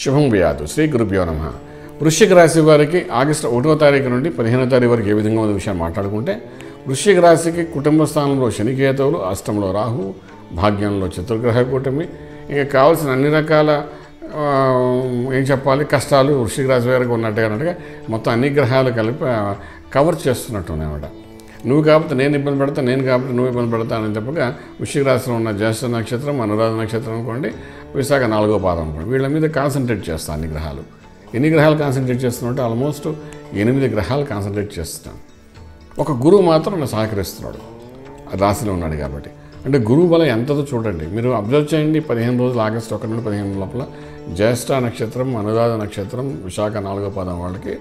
శుభం వ్యాధు శ్రీ గురుభ్యో నమ. వృశ్చిక రాశి వారికి ఆగస్టు ఒకటో తారీఖు నుండి పదిహేనో తారీఖు వరకు ఏ విధంగా ఉన్న విషయాన్ని మాట్లాడుకుంటే వృశ్చిక రాశికి కుటుంబ స్థానంలో శనికేతువులు అష్టంలో రాహు భాగ్యంలో చతుర్గ్రహ కూటమి. ఇంకా కావాల్సిన అన్ని రకాల ఏం చెప్పాలి కష్టాలు వృశ్చిక రాశి వారికి ఉన్నట్టుగా అన్నట్టుగా మొత్తం అన్ని గ్రహాలు కలిపి కవర్ చేస్తున్నట్టు ఉన్నాయన్నమాట. నువ్వు కాబట్టి నేను ఇబ్బంది పెడతా నేను కాబట్టి నువ్వు ఇబ్బంది పెడతా అని చెప్పగా వృశ్చిక రాశిలో ఉన్న జ్యేష్ఠ నక్షత్రం అనురాధ నక్షత్రం అనుకోండి విశాఖ నాలుగో పాదం అనుకోండి వీళ్ళ మీద కాన్సన్ట్రేట్ చేస్తాను అన్ని గ్రహాలు. ఎన్ని గ్రహాలు కాన్సన్ట్రేట్ చేస్తున్నట్టు ఆల్మోస్ట్ ఎనిమిది గ్రహాలు కాన్సన్ట్రేట్ చేస్తున్నాను ఒక గురువు మాత్రం నన్ను సహకరిస్తున్నాడు. రాశిలో ఉన్నాడు కాబట్టి. అంటే గురువు బలం ఎంతదో చూడండి. మీరు అబ్జర్వ్ చేయండి పదిహేను రోజులు ఆగస్టు ఒకటి నుండి పదిహేను లోపల. జ్యేష్ఠ నక్షత్రం అనురాధ నక్షత్రం విశాఖ నాలుగో పాదం వాళ్ళకి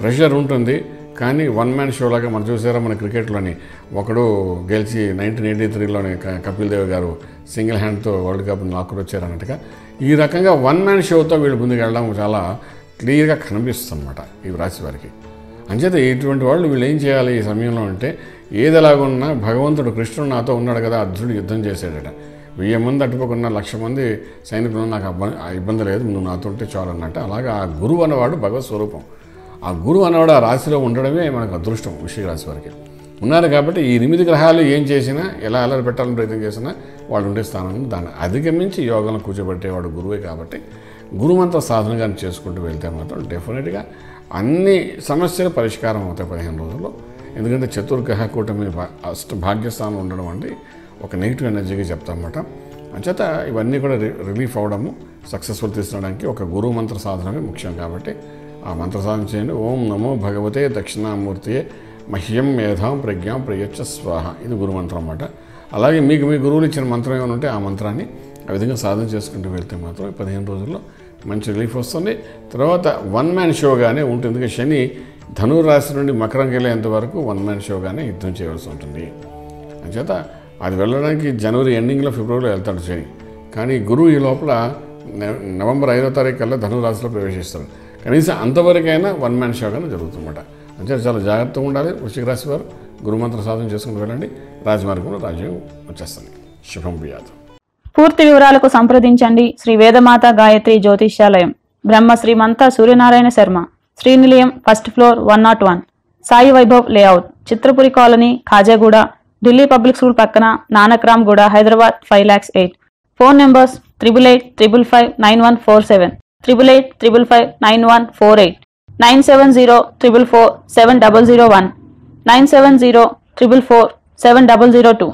ప్రెషర్ ఉంటుంది. కానీ వన్ మ్యాన్ షో లాగా మనం చూసారా మన క్రికెట్లోని? ఒకడు గెలిచి నైన్టీన్ ఎయిటీ త్రీలోని కపిల్ దేవ్ గారు సింగిల్ హ్యాండ్తో వరల్డ్ కప్ నాకుడు వచ్చారన్నట్టుగా ఈ రకంగా వన్ మ్యాన్ షోతో వీళ్ళు ముందుకు వెళ్ళడం చాలా క్లియర్గా కనిపిస్తుందన్నమాట ఈ రాశి వారికి. అంచేత ఇటువంటి వాళ్ళు వీళ్ళు ఏం చేయాలి ఈ సమయంలో అంటే ఏది ఎలాగున్నా భగవంతుడు కృష్ణుడు నాతో ఉన్నాడు కదా అర్జునుడు యుద్ధం చేశాడట. వెయ్యి మంది అటుపకున్న లక్ష మంది సైనికులు నాకు అబ్బ- ఇబ్బంది లేదు నువ్వు నాతో ఉంటే చాలు అన్నట్టు. అలాగా ఆ గురువు అన్నవాడు భగవత్ స్వరూపం. ఆ గురువు అన్నవాడు ఆ రాశిలో ఉండడమే మనకు అదృష్టం వృషిక రాశి వారికి. ఉన్నారు కాబట్టి ఈ ఎనిమిది గ్రహాలు ఏం చేసినా ఎలా అలరి పెట్టాలని ప్రయత్నం చేసినా వాళ్ళు ఉండే స్థానం దాన్ని అధిగమించి యోగంలో కూర్చోబెట్టేవాడు గురువే కాబట్టి గురుమంత్ర సాధనగా చేసుకుంటూ వెళ్తే మాత్రం డెఫినెట్గా అన్ని సమస్యలు పరిష్కారం అవుతాయి పదిహేను రోజుల్లో. ఎందుకంటే చతుర్గ్రహ కూటమి భా- అష్ట భాగ్యస్థానం ఉండడం అంటే ఒక నెగిటివ్ ఎనర్జీగా చెప్తామన్నమాట. అంచేత ఇవన్నీ కూడా రిలీఫ్ అవడము సక్సెస్ఫుల్ తీసుకోవడానికి ఒక గురువు మంత్ర సాధనమే ముఖ్యం కాబట్టి ఆ మంత్రసాధన చేయండి. ఓం నమో భగవతే దక్షిణామూర్తియే మహ్యం మేధాం ప్రజ్ఞాం ప్రయచ్చ స్వాహ. ఇది గురు మంత్రం అన్నమాట. అలాగే మీకు మీ గురువులు ఇచ్చిన మంత్రం ఏమైనా ఉంటే ఆ మంత్రాన్ని ఆ విధంగా సాధన చేసుకుంటూ వెళ్తే మాత్రం పదిహేను రోజుల్లో మంచి రిలీఫ్ వస్తుంది. తర్వాత వన్ మ్యాన్ షోగానే ఉంటుంది. ఎందుకంటే శని ధనురాశి రాశి నుండి మకరం వెళ్ళేంత వరకు వన్ మ్యాన్ షోగానే యుద్ధం చేయవలసి ఉంటుంది. అంచేత అది వెళ్ళడానికి జనవరి ఎండింగ్లో ఫిబ్రవరిలో వెళ్తాడు శని. కానీ గురువు ఈ లోపల నవంబర్ ఐదో తారీఖు కల్లా ధనురాశిలో ప్రవేశిస్తాడు. కనీసం అంతవరకైనా వన్ మ్యాన్ షోగానే జరుగుతుందన్నమాట. అంటే చాలా జాగ్రత్తగా ఉండాలి. వృశ్చిక రాశి వారు గురుమంత్ర సాధన చేసుకుని వెళ్ళండి. రాజమార్గంలో రాజ్యం వచ్చేస్తుంది. శుభం ప్రియాతం పూర్తి వివరాలకు సంప్రదించండి. Shri Vedamata Gayatri Jyotishyalayam. Brahma Srimantha Suryanarayana Sharma. Srinilayam first floor one not one Sai Vaibhav layout Chitrapuri colony Khajaguda. Delhi public school పక్కన Nanakramguda Hyderabad five lakhs eight phone numbers triple eight triple five nine one four seven triple eight triple five nine one four eight nine seven zero triple four seven double zero one nine seven zero triple four seven double zero two.